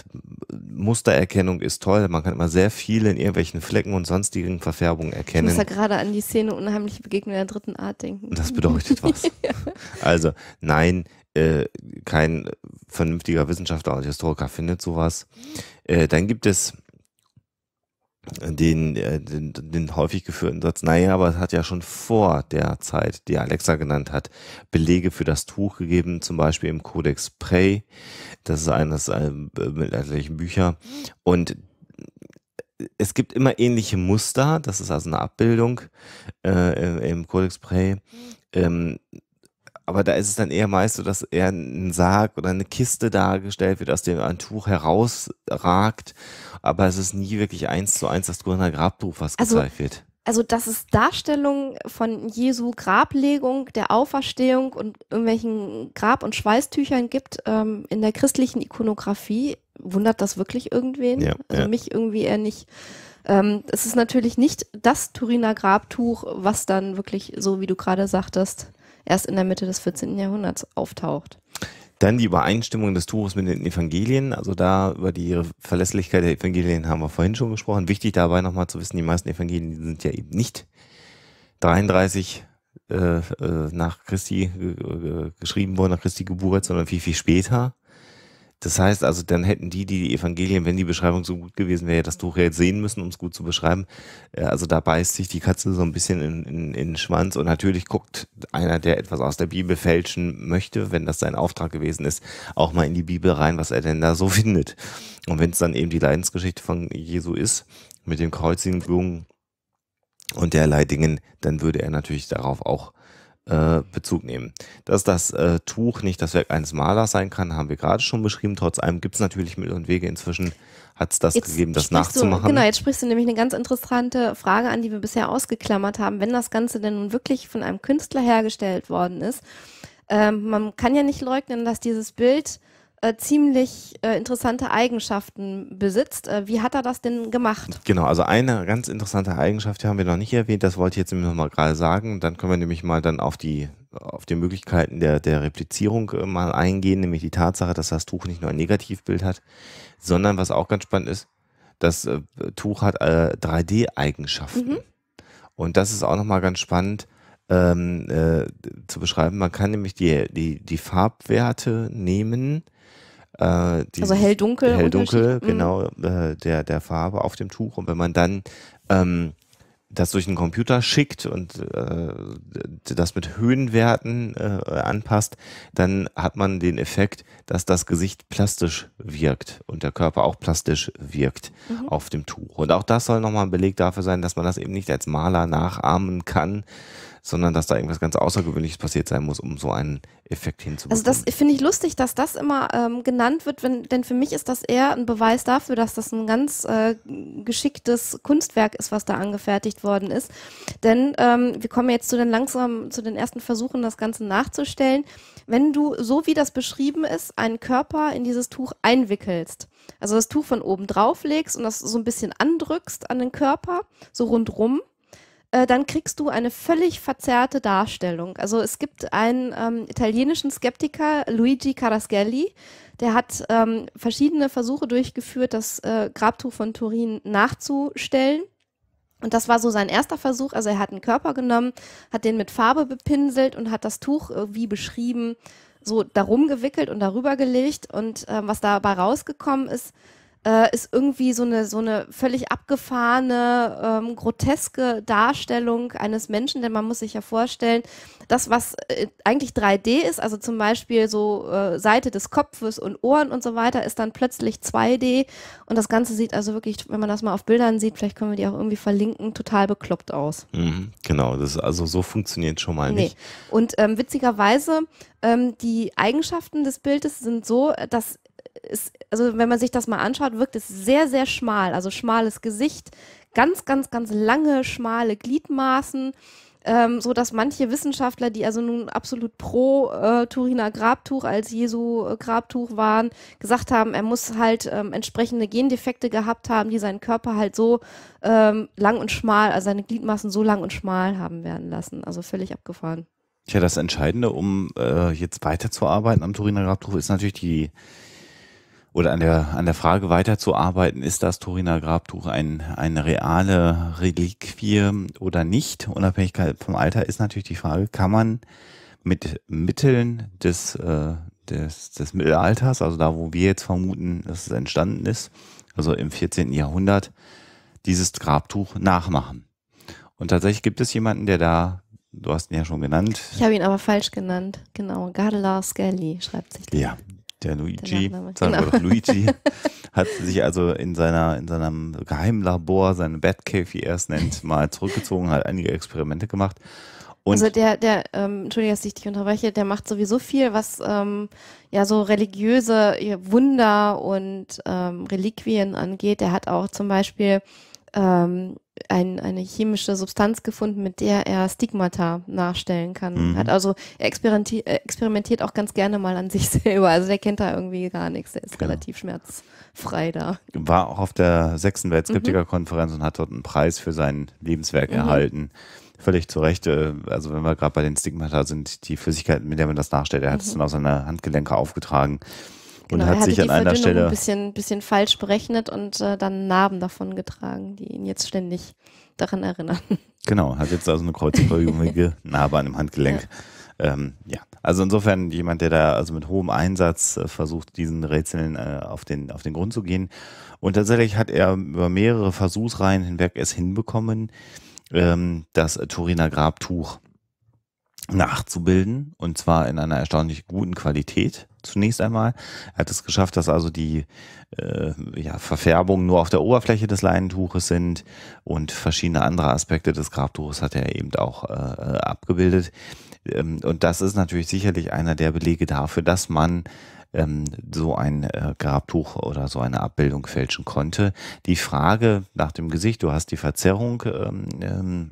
Mustererkennung ist toll. Man kann immer sehr viel in irgendwelchen Flecken und sonstigen Verfärbungen Ich muss erkennen. da gerade an die Szene unheimliche Begegnung der dritten Art denken. Das bedeutet was. [laughs] Also nein, äh, kein vernünftiger Wissenschaftler und Historiker findet sowas. Äh, dann gibt es den, äh, den, den häufig geführten Satz, naja, aber es hat ja schon vor der Zeit, die Alexa genannt hat, Belege für das Tuch gegeben, zum Beispiel im Codex Prey. Das ist eines äh, mittelalterlichen Bücher. Und es gibt immer ähnliche Muster, das ist also eine Abbildung äh, im- Codex Prey. Ähm, aber da ist es dann eher meist so, dass eher ein Sarg oder eine Kiste dargestellt wird, aus dem ein Tuch herausragt. Aber es ist nie wirklich eins zu eins das Turner Grabtuch, was Also, gezeigt wird. Also, dass es Darstellungen von Jesu Grablegung, der Auferstehung und irgendwelchen Grab- und Schweißtüchern gibt ähm, in der christlichen Ikonografie, wundert das wirklich irgendwen? Ja, also ja. mich irgendwie eher nicht. Ähm, es ist natürlich nicht das Turiner Grabtuch, was dann wirklich, so wie du gerade sagtest, erst in der Mitte des 14. Jahrhunderts auftaucht. Dann die Übereinstimmung des Tuches mit den Evangelien. Also da über die Verlässlichkeit der Evangelien haben wir vorhin schon gesprochen. Wichtig dabei nochmal zu wissen, die meisten Evangelien sind ja eben nicht 33 äh, äh, nach Christi äh, geschrieben worden, nach Christi Geburt, sondern viel, viel später. Das heißt also, dann hätten die, die die Evangelien, wenn die Beschreibung so gut gewesen wäre, das Tuch jetzt sehen müssen, um es gut zu beschreiben. Äh, Also da beißt sich die Katze so ein bisschen in, in, in den Schwanz und natürlich guckt einer, der etwas aus der Bibel fälschen möchte, wenn das sein Auftrag gewesen ist, auch mal in die Bibel rein, was er denn da so [laughs] findet. Und wenn es dann eben die Leidensgeschichte von Jesu ist, mit dem Kreuzigung und derlei Dingen, dann würde er natürlich darauf auch äh, Bezug nehmen. Dass das äh, Tuch nicht das Werk eines Malers sein kann, haben wir gerade schon beschrieben. Trotz allem gibt es natürlich Mittel und Wege. Inzwischen hat es das Jetzt gegeben, das nachzumachen. Du, genau, jetzt sprichst du nämlich eine ganz interessante Frage an, die wir bisher ausgeklammert haben. Wenn das Ganze denn nun wirklich von einem Künstler hergestellt worden ist, ähm, man kann ja nicht leugnen, dass dieses Bild äh, ziemlich äh, interessante Eigenschaften besitzt. Äh, wie hat er das denn gemacht? Genau, also eine ganz interessante Eigenschaft die haben wir noch nicht erwähnt, das wollte ich jetzt nämlich noch mal gerade sagen. Dann können wir nämlich mal dann auf die, auf die Möglichkeiten der, der Replizierung äh, mal eingehen, nämlich die Tatsache, dass das Tuch nicht nur ein Negativbild hat, sondern was auch ganz spannend ist, das äh, Tuch hat äh, 3D-Eigenschaften. Mhm. Und das ist auch nochmal ganz spannend ähm, äh, zu beschreiben. Man kann nämlich die, die, die Farbwerte nehmen. Äh, Also hell-dunkel. hell-dunkel, Mhm. genau, äh, der, der Farbe auf dem Tuch. Und wenn man dann ähm, das durch einen Computer schickt und äh, das mit Höhenwerten äh, anpasst, dann hat man den Effekt, dass das Gesicht plastisch wirkt und der Körper auch plastisch wirkt Mhm. auf dem Tuch. Und auch das soll nochmal ein Beleg dafür sein, dass man das eben nicht als Maler nachahmen kann, sondern dass da irgendwas ganz Außergewöhnliches passiert sein muss, um so einen Effekt Also hinzubekommen. das finde ich lustig, dass das immer ähm, genannt wird, wenn, denn für mich ist das eher ein Beweis dafür, dass das ein ganz äh, geschicktes Kunstwerk ist, was da angefertigt worden ist. Denn ähm, wir kommen jetzt zu den langsam zu den ersten Versuchen, das Ganze nachzustellen. Wenn du so wie das beschrieben ist, einen Körper in dieses Tuch einwickelst, also das Tuch von oben drauf legst und das so ein bisschen andrückst an den Körper, so rundrum, äh, dann kriegst du eine völlig verzerrte Darstellung. Also es gibt einen ähm, italienischen Skeptiker, Luigi Caraschelli, der hat ähm, verschiedene Versuche durchgeführt, das äh, Grabtuch von Turin nachzustellen. Und das war so sein erster Versuch. Also er hat einen Körper genommen, hat den mit Farbe bepinselt und hat das Tuch, äh, wie beschrieben, so darum gewickelt und darüber gelegt. Und äh, was dabei rausgekommen ist, äh, ist irgendwie so eine, so eine völlig abgefahrene, ähm, groteske Darstellung eines Menschen, denn man muss sich ja vorstellen, das, was äh, eigentlich 3D ist, also zum Beispiel so äh, Seite des Kopfes und Ohren und so weiter, ist dann plötzlich 2D und das Ganze sieht also wirklich, wenn man das mal auf Bildern sieht, vielleicht können wir die auch irgendwie verlinken, total bekloppt aus. Mhm, genau, das ist, also so funktioniert schon mal Nee. nicht. Und ähm, witzigerweise, ähm, die Eigenschaften des Bildes sind so, dass ist, also wenn man sich das mal anschaut, wirkt es sehr, sehr schmal. Also schmales Gesicht, ganz, ganz, ganz lange, schmale Gliedmaßen ähm, so dass manche Wissenschaftler, die also nun absolut pro äh, Turiner Grabtuch als Jesu äh, Grabtuch waren, gesagt haben, er muss halt ähm, entsprechende Gendefekte gehabt haben, die seinen Körper halt so ähm, lang und schmal, also seine Gliedmaßen so lang und schmal haben werden lassen. Also völlig abgefahren. Tja, das Entscheidende, um äh, jetzt weiterzuarbeiten am Turiner Grabtuch, ist natürlich die oder an der, an der Frage weiterzuarbeiten, ist das Turiner Grabtuch ein, eine reale Reliquie oder nicht? Unabhängig vom Alter ist natürlich die Frage, kann man mit Mitteln des, äh, des, des Mittelalters, also da, wo wir jetzt vermuten, dass es entstanden ist, also im 14. Jahrhundert, dieses Grabtuch nachmachen. Und tatsächlich gibt es jemanden, der da, du hast ihn ja schon genannt. Ich habe ihn aber falsch genannt, genau. Gardela Skelly schreibt sich. Das. Ja, der Luigi, der sagen wir genau. doch Luigi, [laughs] hat sich also in seiner in seinem Geheimlabor, seine Batcave, wie er es nennt, mal zurückgezogen, hat einige Experimente gemacht. Und also der, der, ähm, Entschuldige, dass ich dich unterbreche, der macht sowieso viel, was ähm, ja so religiöse Wunder und ähm, Reliquien angeht. Der hat auch zum Beispiel ähm, ein, eine chemische Substanz gefunden, mit der er Stigmata nachstellen kann. Mhm. Hat also er experimentiert, experimentiert auch ganz gerne mal an sich [laughs] selber. Also der kennt da irgendwie gar nichts. Der ist genau. relativ schmerzfrei da. War auch auf der sechsten Weltskeptikerkonferenz mhm. und hat dort einen Preis für sein Lebenswerk mhm. erhalten. Völlig zu Recht. Äh, also wenn wir gerade bei den Stigmata sind, die Flüssigkeit, mit der man das nachstellt, er hat es mhm. dann aus seiner Handgelenke aufgetragen Genau, und hat sich an einer Stelle ein bisschen, bisschen falsch berechnet und äh, dann Narben davon getragen, die ihn jetzt ständig daran erinnern. [laughs] Genau, hat jetzt also eine kreuzförmige Narbe an dem Handgelenk. Ja. Ähm, ja. also insofern jemand, der da also mit hohem Einsatz äh, versucht, diesen Rätseln äh, auf, den, auf den Grund zu gehen. Und tatsächlich hat er über mehrere Versuchsreihen hinweg es hinbekommen, ähm, das Turiner Grabtuch nachzubilden und zwar in einer erstaunlich guten Qualität zunächst einmal. Er hat es geschafft, dass also die äh, ja, Verfärbungen nur auf der Oberfläche des Leinentuches sind und verschiedene andere Aspekte des Grabtuches hat er eben auch äh, abgebildet. Ähm, und das ist natürlich sicherlich einer der Belege dafür, dass man ähm, so ein äh, Grabtuch oder so eine Abbildung fälschen konnte. Die Frage nach dem Gesicht, du hast die Verzerrung ähm, ähm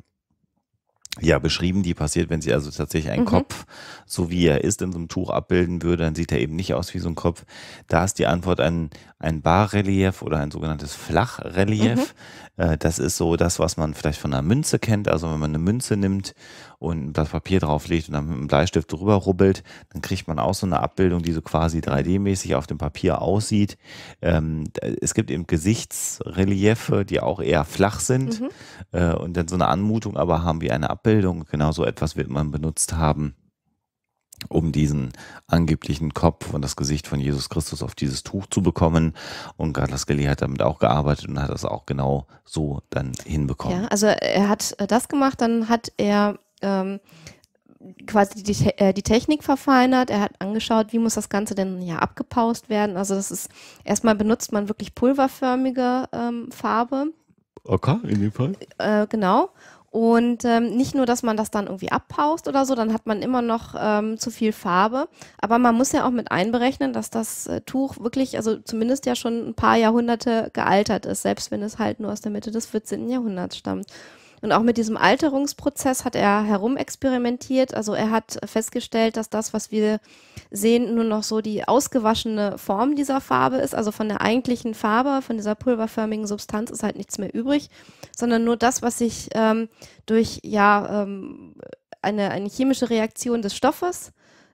ja, beschrieben, die passiert, wenn sie also tatsächlich einen mhm. Kopf, so wie er ist, in so einem Tuch abbilden würde, dann sieht er eben nicht aus wie so ein Kopf. Da ist die Antwort ein, ein Barrelief oder ein sogenanntes Flachrelief. Mhm. Äh, das ist so das, was man vielleicht von einer Münze kennt. Also wenn man eine Münze nimmt und das Papier drauflegt und dann mit einem Bleistift drüber rubbelt, dann kriegt man auch so eine Abbildung, die so quasi 3D-mäßig auf dem Papier aussieht. Ähm, es gibt eben Gesichtsreliefe, die auch eher flach sind mhm. äh, und dann so eine Anmutung aber haben wie eine Abbildung. Genau so etwas wird man benutzt haben um diesen angeblichen Kopf und das Gesicht von Jesus Christus auf dieses Tuch zu bekommen. Und Gardler Skelly hat damit auch gearbeitet und hat das auch genau so dann hinbekommen. Ja, also er hat das gemacht, dann hat er ähm, quasi die, äh, die Technik verfeinert. Er hat angeschaut, wie muss das Ganze denn ja abgepaust werden. Also das ist, erstmal benutzt man wirklich pulverförmige ähm, Farbe. Okay, in dem Fall. Äh, genau. Und ähm, nicht nur, dass man das dann irgendwie abpaust oder so, dann hat man immer noch ähm, zu viel Farbe. Aber man muss ja auch mit einberechnen, dass das äh, Tuch wirklich, also zumindest ja schon ein paar Jahrhunderte gealtert ist, selbst wenn es halt nur aus der Mitte des 14. Jahrhunderts stammt. Und auch mit diesem Alterungsprozess hat er herumexperimentiert. Also er hat festgestellt, dass das, was wir sehen, nur noch so die ausgewaschene Form dieser Farbe ist. Also von der eigentlichen Farbe, von dieser pulverförmigen Substanz ist halt nichts mehr übrig, sondern nur das, was sich ähm, durch ja ähm, eine, eine chemische Reaktion des Stoffes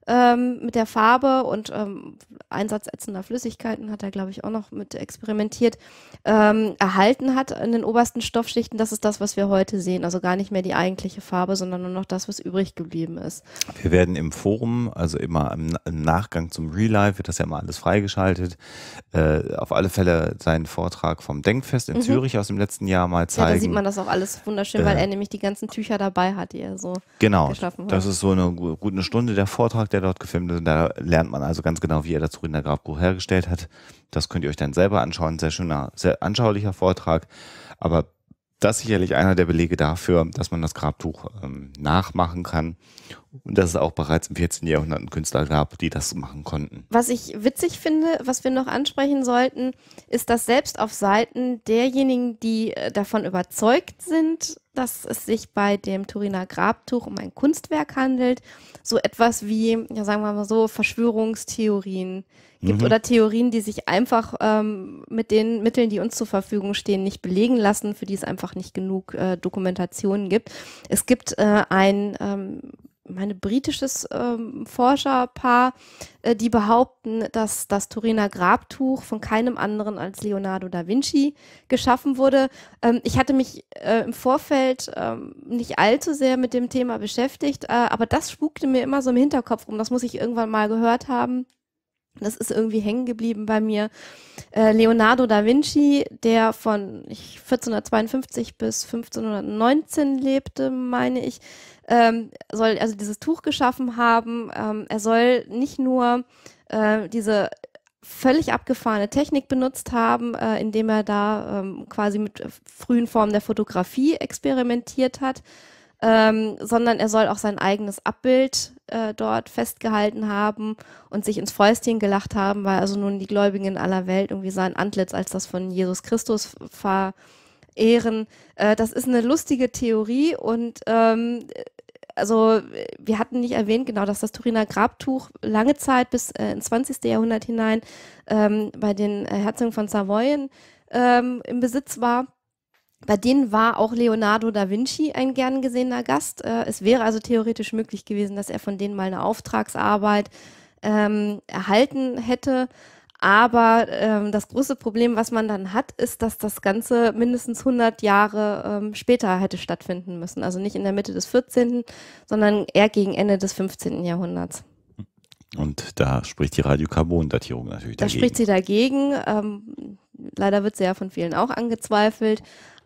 ähm, mit der Farbe und ähm, Einsatz ätzender Flüssigkeiten hat er, glaube ich, auch noch mit experimentiert, ähm, erhalten hat in den obersten Stoffschichten. Das ist das, was wir heute sehen. Also gar nicht mehr die eigentliche Farbe, sondern nur noch das, was übrig geblieben ist. Wir werden im Forum, also immer im, Nachgang zum Real Life, wird das ja mal alles freigeschaltet, äh, auf alle Fälle seinen Vortrag vom Denkfest in mhm. Zürich aus dem letzten Jahr mal zeigen. Ja, da sieht man das auch alles wunderschön, äh, weil er nämlich die ganzen Tücher dabei hat, die er so genau, geschaffen hat. Genau, das ist so eine gute Stunde der Vortrag, der dort gefilmt ist. Da lernt man also ganz genau, wie er das Turiner Grabbuch hergestellt hat. Das könnt ihr euch dann selber anschauen. Sehr schöner, sehr anschaulicher Vortrag. Aber das ist sicherlich einer der Belege dafür, dass man das Grabtuch ähm, nachmachen kann. Und dass es auch bereits im 14. Jahrhundert Künstler gab, die das machen konnten. Was ich witzig finde, was wir noch ansprechen sollten, ist, dass selbst auf Seiten derjenigen, die äh, davon überzeugt sind, dass es sich bei dem Turiner Grabtuch um ein Kunstwerk handelt, so etwas wie, ja sagen wir mal so, Verschwörungstheorien gibt mhm. oder Theorien, die sich einfach ähm, mit den Mitteln, die uns zur Verfügung stehen, nicht belegen lassen, für die es einfach nicht genug äh, Dokumentationen gibt. Es gibt äh, ein ähm, meine britisches ähm, Forscherpaar, äh, die behaupten, dass das Turiner Grabtuch von keinem anderen als Leonardo da Vinci geschaffen wurde. Ähm, ich hatte mich äh, im Vorfeld ähm, nicht allzu sehr mit dem Thema beschäftigt, äh, aber das spukte mir immer so im Hinterkopf rum. Das muss ich irgendwann mal gehört haben. Das ist irgendwie hängen geblieben bei mir. Äh, Leonardo da Vinci, der von 1452 bis 1519 lebte, meine ich, ähm, soll also dieses Tuch geschaffen haben. Ähm, er soll nicht nur äh, diese völlig abgefahrene Technik benutzt haben, äh, indem er da ähm, quasi mit frühen Formen der Fotografie experimentiert hat, ähm, sondern er soll auch sein eigenes Abbild äh, dort festgehalten haben und sich ins Fäustchen gelacht haben, weil also nun die Gläubigen in aller Welt irgendwie sein Antlitz als das von Jesus Christus verehren. Äh, das ist eine lustige Theorie und ähm, also wir hatten nicht erwähnt, genau, dass das Turiner Grabtuch lange Zeit bis äh, ins 20. Jahrhundert hinein ähm, bei den äh, Herzogen von Savoyen ähm, im Besitz war. Bei denen war auch Leonardo da Vinci ein gern gesehener Gast. Äh, es wäre also theoretisch möglich gewesen, dass er von denen mal eine Auftragsarbeit ähm, erhalten hätte. Aber ähm, das große Problem, was man dann hat, ist, dass das Ganze mindestens 100 Jahre ähm, später hätte stattfinden müssen. Also nicht in der Mitte des 14., sondern eher gegen Ende des 15. Jahrhunderts. Und da spricht die Radiokarbon-Datierung natürlich dagegen. Da spricht sie dagegen. Ähm, leider wird sie ja von vielen auch angezweifelt.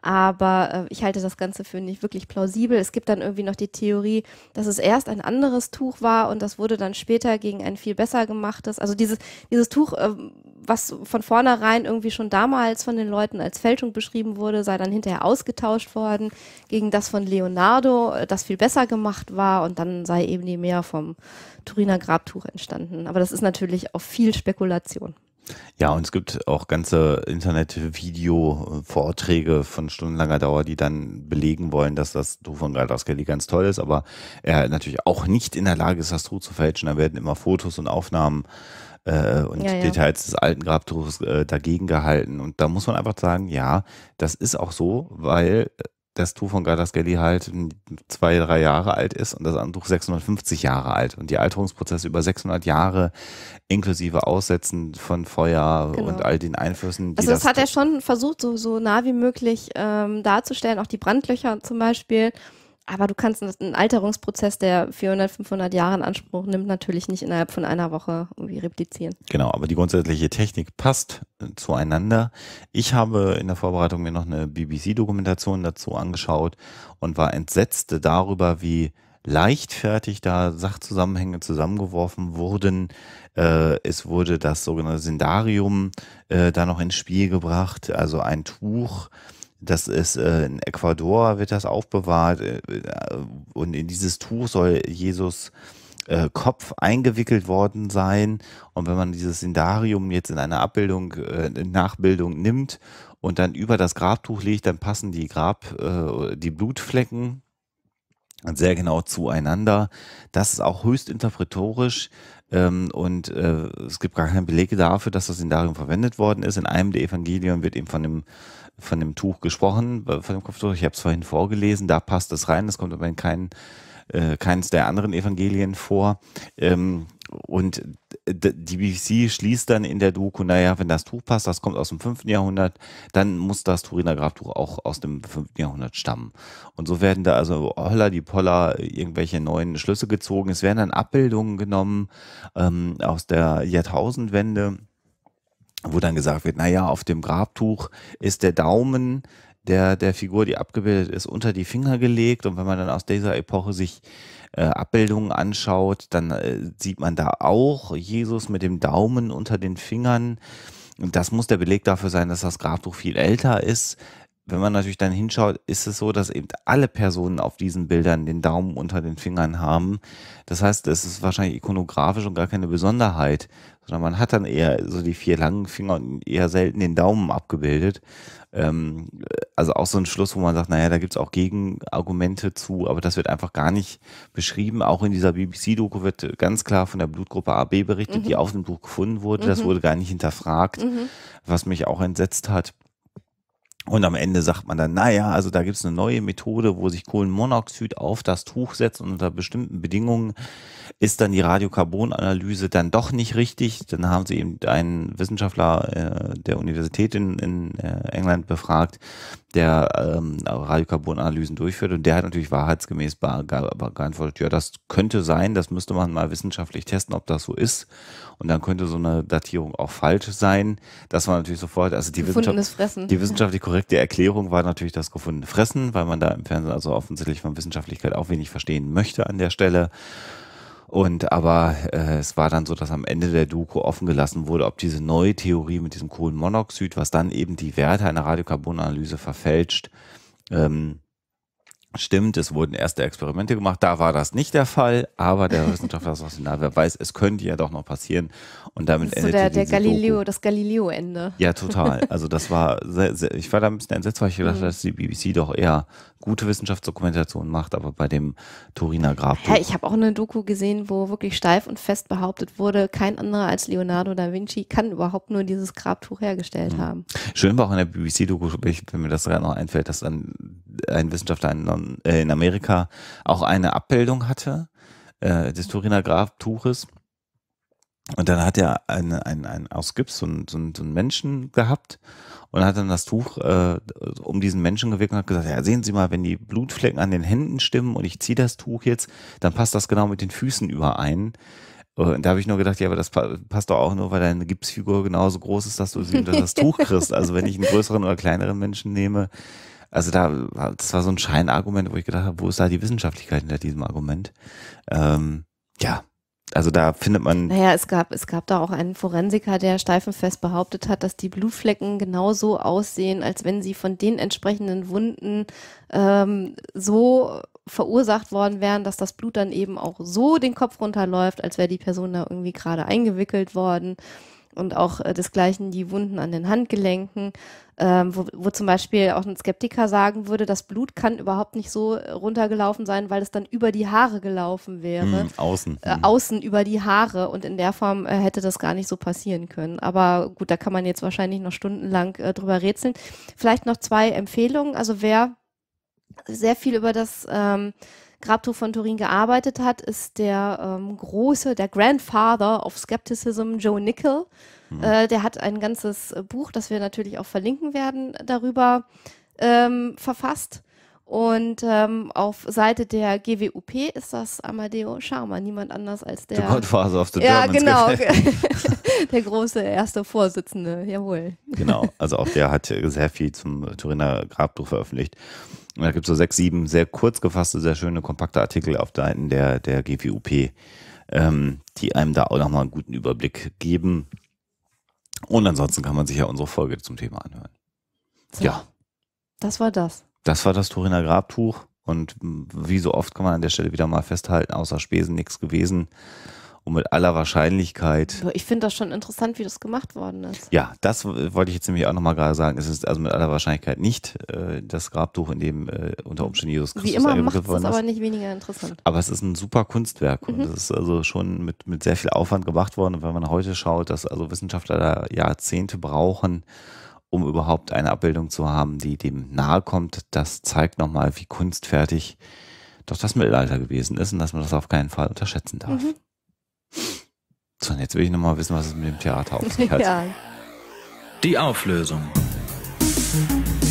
Aber äh, ich halte das Ganze für nicht wirklich plausibel. Es gibt dann irgendwie noch die Theorie, dass es erst ein anderes Tuch war und das wurde dann später gegen ein viel besser gemachtes. Also dieses, dieses Tuch, äh, was von vornherein irgendwie schon damals von den Leuten als Fälschung beschrieben wurde, sei dann hinterher ausgetauscht worden gegen das von Leonardo, äh, das viel besser gemacht war und dann sei eben die mehr vom Turiner Grabtuch entstanden. Aber das ist natürlich auch viel Spekulation. Ja, und es gibt auch ganze Internet-Video-Vorträge von stundenlanger Dauer, die dann belegen wollen, dass das Tuch von Galdus Kelly ganz toll ist, aber er natürlich auch nicht in der Lage ist, das Tuch zu fälschen. Da werden immer Fotos und Aufnahmen äh, und ja, ja. Details des alten Grabtuchs äh, dagegen gehalten. Und da muss man einfach sagen, ja, das ist auch so, weil das Tuch von Garda Skelly halt zwei, drei Jahre alt ist und das andere Tuch 650 Jahre alt und die Alterungsprozesse über 600 Jahre inklusive Aussetzen von Feuer genau. und all den Einflüssen. also das, das hat er schon versucht, so, so nah wie möglich ähm, darzustellen, auch die Brandlöcher zum Beispiel. Aber du kannst einen Alterungsprozess, der 400, 500 Jahre in Anspruch nimmt, natürlich nicht innerhalb von einer Woche irgendwie replizieren. Genau, aber die grundsätzliche Technik passt äh, zueinander. Ich habe in der Vorbereitung mir noch eine BBC-Dokumentation dazu angeschaut und war entsetzt darüber, wie leichtfertig da Sachzusammenhänge zusammengeworfen wurden. Äh, es wurde das sogenannte Sindarium äh, da noch ins Spiel gebracht, also ein Tuch, das ist äh, in Ecuador wird das aufbewahrt äh, und in dieses Tuch soll Jesus äh, Kopf eingewickelt worden sein. Und wenn man dieses Sindarium jetzt in einer Abbildung, äh, Nachbildung nimmt und dann über das Grabtuch legt, dann passen die Grab, äh, die Blutflecken sehr genau zueinander. Das ist auch höchst interpretorisch. Ähm, und äh, es gibt gar keine Belege dafür, dass das Sindarium verwendet worden ist. In einem der Evangelien wird eben von dem von dem Tuch gesprochen, äh, von dem Kopftuch. Ich habe es vorhin vorgelesen, da passt es rein. Das kommt aber in kein, äh, keines der anderen Evangelien vor. Ähm, und die BBC schließt dann in der Doku, naja, wenn das Tuch passt, das kommt aus dem 5. Jahrhundert, dann muss das Turiner Grabtuch auch aus dem 5. Jahrhundert stammen. Und so werden da also holla die Poller irgendwelche neuen Schlüsse gezogen. Es werden dann Abbildungen genommen ähm, aus der Jahrtausendwende wo dann gesagt wird, naja, auf dem Grabtuch ist der Daumen der, der Figur, die abgebildet ist, unter die Finger gelegt. Und wenn man dann aus dieser Epoche sich äh, Abbildungen anschaut, dann äh, sieht man da auch Jesus mit dem Daumen unter den Fingern. Und das muss der Beleg dafür sein, dass das Grabtuch viel älter ist. Wenn man natürlich dann hinschaut, ist es so, dass eben alle Personen auf diesen Bildern den Daumen unter den Fingern haben. Das heißt, es ist wahrscheinlich ikonografisch und gar keine Besonderheit, sondern man hat dann eher so die vier langen Finger und eher selten den Daumen abgebildet. Ähm, also auch so ein Schluss, wo man sagt, naja, da gibt's auch Gegenargumente zu, aber das wird einfach gar nicht beschrieben. Auch in dieser BBC-Doku wird ganz klar von der Blutgruppe AB berichtet, Mhm. die auf dem Buch gefunden wurde. Das Mhm. wurde gar nicht hinterfragt, Mhm. was mich auch entsetzt hat. Und am Ende sagt man dann, naja, also da gibt's eine neue Methode, wo sich Kohlenmonoxid auf das Tuch setzt und unter bestimmten Bedingungen ist dann die Radiokarbonanalyse dann doch nicht richtig. Dann haben sie eben einen Wissenschaftler äh, der Universität in, in äh, England befragt, der ähm, Radiokarbonanalysen durchführt und der hat natürlich wahrheitsgemäß geantwortet, ja, das könnte sein, das müsste man mal wissenschaftlich testen, ob das so ist. Und dann könnte so eine Datierung auch falsch sein. Das war natürlich sofort, also die Wissenschaft, die wissenschaftlich korrekte Erklärung war natürlich das gefundene Fressen, weil man da im Fernsehen also offensichtlich von Wissenschaftlichkeit auch wenig verstehen möchte an der Stelle. Und aber äh, es war dann so, dass am Ende der Doku offen gelassen wurde, ob diese neue Theorie mit diesem Kohlenmonoxid, was dann eben die Werte einer Radiokarbonanalyse verfälscht, ähm, stimmt. Es wurden erste Experimente gemacht. Da war das nicht der Fall, aber der Wissenschaftler sagt, na, wer weiß, es könnte ja doch noch passieren. Und damit Das ist so der, der Galileo, Doku. das Galileo-Ende. Ja, total. [laughs] Also das war sehr, sehr, ich war da ein bisschen entsetzt, weil ich gedacht Mhm. habe, dass die BBC doch eher gute Wissenschaftsdokumentation macht, aber bei dem Turiner Grab. Hä, ich habe auch eine Doku gesehen, wo wirklich steif und fest behauptet wurde, kein anderer als Leonardo da Vinci kann überhaupt nur dieses Grabtuch hergestellt Mhm. haben. Schön war auch in der BBC-Doku, wenn mir das gerade noch einfällt, dass dann ein Wissenschaftler äh, in Amerika auch eine Abbildung hatte äh, des Turiner Grabtuches. Und dann hat er einen, einen, einen aus Gips so einen, so, so einen Menschen gehabt und hat dann das Tuch äh, um diesen Menschen gewickelt und hat gesagt, ja, sehen Sie mal, wenn die Blutflecken an den Händen stimmen und ich ziehe das Tuch jetzt, dann passt das genau mit den Füßen überein. Und da habe ich nur gedacht, ja, aber das pa- passt doch auch nur, weil deine Gipsfigur genauso groß ist, dass du sie unter das Tuch kriegst. Also wenn ich einen größeren oder kleineren Menschen nehme, also da, das war so ein Scheinargument, wo ich gedacht habe, wo ist da die Wissenschaftlichkeit hinter diesem Argument? Ähm, ja, also da findet man, Naja, es gab, es gab da auch einen Forensiker, der steifenfest behauptet hat, dass die Blutflecken genauso aussehen, als wenn sie von den entsprechenden Wunden ähm, so verursacht worden wären, dass das Blut dann eben auch so den Kopf runterläuft, als wäre die Person da irgendwie gerade eingewickelt worden. Und auch äh, desgleichen die Wunden an den Handgelenken, ähm, wo, wo zum Beispiel auch ein Skeptiker sagen würde, das Blut kann überhaupt nicht so äh, runtergelaufen sein, weil es dann über die Haare gelaufen wäre mh, außen. äh, mh. außen über die Haare und in der Form äh, hätte das gar nicht so passieren können. Aber gut, da kann man jetzt wahrscheinlich noch stundenlang äh, drüber rätseln. Vielleicht noch zwei Empfehlungen. Also wer sehr viel über das ähm, Grabtuch von Turin gearbeitet hat, ist der ähm, große, der Grandfather of Skepticism, Joe Nickel. Mhm. Äh, der hat ein ganzes äh, Buch, das wir natürlich auch verlinken werden, darüber ähm, verfasst. Und ähm, auf Seite der GWUP ist das Amadeo Sharma, niemand anders als The der. Godfather of the ja, Germans. genau. [laughs] der große erste Vorsitzende, jawohl. Genau, also auch der hat ja sehr viel zum Turiner Grabtuch veröffentlicht. Und da gibt es so sechs, sieben sehr kurz gefasste, sehr schöne, kompakte Artikel auf Seiten der, der GWUP, ähm, die einem da auch nochmal einen guten Überblick geben. Und ansonsten kann man sich ja unsere Folge zum Thema anhören. So, Ja, Das war das. Das war das Turiner Grabtuch. Und wie so oft kann man an der Stelle wieder mal festhalten, außer Spesen nichts gewesen. Und mit aller Wahrscheinlichkeit Aber Ich finde das schon interessant, wie das gemacht worden ist. Ja, das wollte ich jetzt nämlich auch nochmal gerade sagen. Es ist also mit aller Wahrscheinlichkeit nicht äh, das Grabtuch, in dem äh, unter Umständen Jesus Christus Wie immer macht eingewickelt es worden aber nicht weniger interessant. Aber es ist ein super Kunstwerk und Mhm. es ist also schon mit, mit sehr viel Aufwand gemacht worden. Und wenn man heute schaut, dass also Wissenschaftler da Jahrzehnte brauchen, um überhaupt eine Abbildung zu haben, die dem nahe kommt, das zeigt nochmal, wie kunstfertig doch das Mittelalter gewesen ist und dass man das auf keinen Fall unterschätzen darf. Mhm. So, und jetzt will ich nochmal wissen, was es mit dem Theater auf sich hat. [laughs] ja. Die Auflösung. Ja,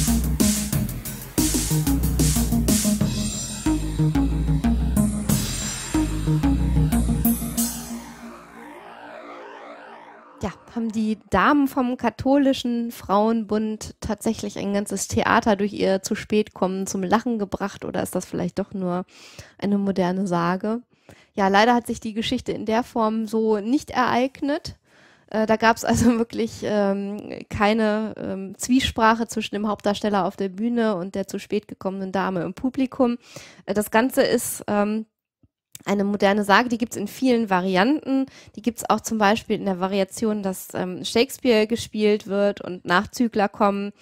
die Damen vom katholischen Frauenbund tatsächlich ein ganzes Theater durch ihr zu spät kommen zum Lachen gebracht oder ist das vielleicht doch nur eine moderne Sage? Ja, leider hat sich die Geschichte in der Form so nicht ereignet. Äh, da gab es also [laughs] wirklich ähm, keine ähm, Zwiesprache zwischen dem Hauptdarsteller auf der Bühne und der zu spät gekommenen Dame im Publikum. Äh, das Ganze ist ähm, eine moderne Sage, die gibt es in vielen Varianten. Die gibt es auch zum Beispiel in der Variation, dass ähm, Shakespeare gespielt wird und Nachzügler kommen.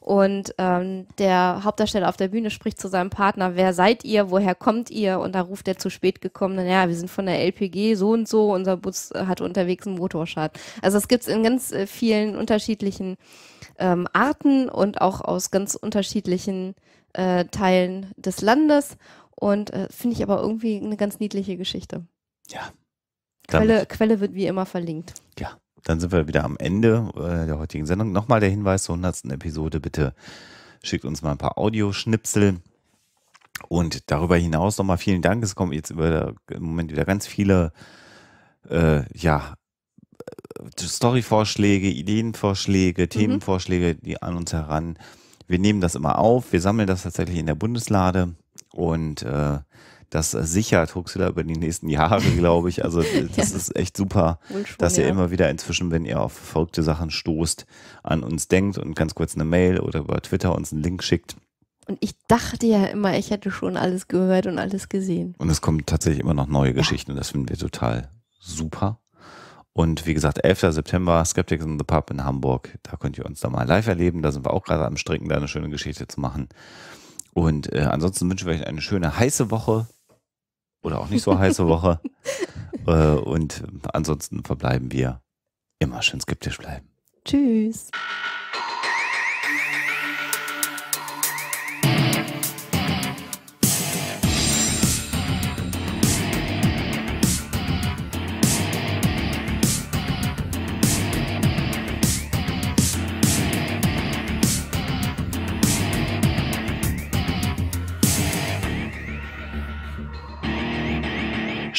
Und ähm, der Hauptdarsteller auf der Bühne spricht zu seinem Partner, wer seid ihr, woher kommt ihr? Und da ruft der zu spät gekommene, ja, wir sind von der LPG, so und so, unser Bus hat unterwegs einen Motorschaden. Also es gibt es in ganz äh, vielen unterschiedlichen ähm, Arten und auch aus ganz unterschiedlichen äh, Teilen des Landes. Und äh, finde ich aber irgendwie eine ganz niedliche Geschichte. Ja. Quelle, Quelle wird wie immer verlinkt. Ja, dann sind wir wieder am Ende äh, der heutigen Sendung. Nochmal der Hinweis zur 100. Episode. Bitte schickt uns mal ein paar Audioschnipsel. Und darüber hinaus nochmal vielen Dank. Es kommen jetzt über im Moment wieder ganz viele äh, ja, äh, Storyvorschläge, Ideenvorschläge, mhm. Themenvorschläge, die an uns heran. Wir nehmen das immer auf. Wir sammeln das tatsächlich in der Bundeslade und äh, das sichert Huxilla über die nächsten Jahre, glaube ich. Also [laughs] das ja. ist echt super, schon, dass ihr ja. immer wieder inzwischen, wenn ihr auf verrückte Sachen stoßt, an uns denkt und ganz kurz eine Mail oder über Twitter uns einen Link schickt. Und ich dachte ja immer, ich hätte schon alles gehört und alles gesehen. Und es kommen tatsächlich immer noch neue Geschichten und das finden wir total super. Und wie gesagt, 11. September, Skeptics in the Pub in Hamburg. Da könnt ihr uns da mal live erleben. Da sind wir auch gerade am Stricken, da eine schöne Geschichte zu machen. Und äh, ansonsten wünschen wir euch eine schöne heiße Woche oder auch nicht so heiße Woche. [laughs] äh, und ansonsten verbleiben wir immer schön skeptisch bleiben. Tschüss.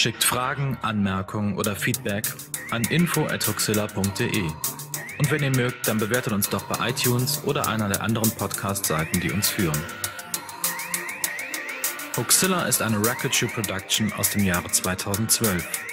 Schickt Fragen, Anmerkungen oder Feedback an info@huxilla.de. Und wenn ihr mögt, dann bewertet uns doch bei iTunes oder einer der anderen Podcast-Seiten, die uns führen. Huxilla ist eine Record Shoe Production aus dem Jahre 2012.